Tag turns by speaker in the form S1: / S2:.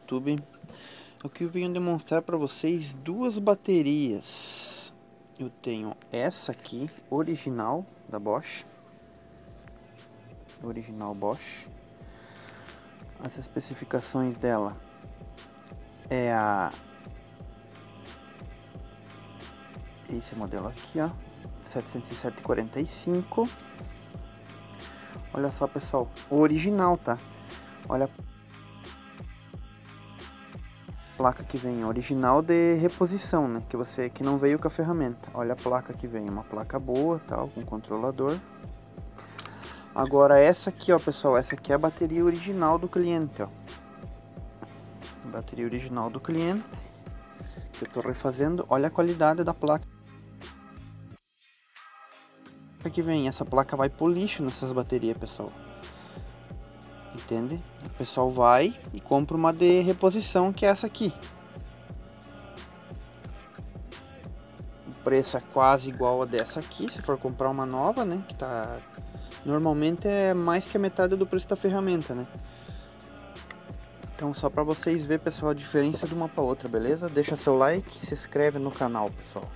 S1: YouTube. Aqui eu venho demonstrar para vocês duas baterias. Eu tenho essa aqui, original da Bosch. Original Bosch. As especificações dela é a esse modelo aqui, ó, 70745. Olha só, pessoal, o original, tá? Olha placa que vem, original de reposição, né? Que você que não veio com a ferramenta. Olha a placa que vem, uma placa boa, tal, com controlador. Agora essa aqui, ó, pessoal, essa aqui é a bateria original do cliente, ó. Bateria original do cliente. Que eu tô refazendo. Olha a qualidade da placa que vem. Essa placa vai pro lixo nessas baterias, pessoal. Entende? O pessoal vai e compra uma de reposição que é essa aqui. O preço é quase igual a dessa aqui, se for comprar uma nova, né? Que tá normalmente é mais que a metade do preço da ferramenta, né? Então só para vocês ver, pessoal, a diferença de uma para outra, beleza? Deixa seu like, se inscreve no canal, pessoal.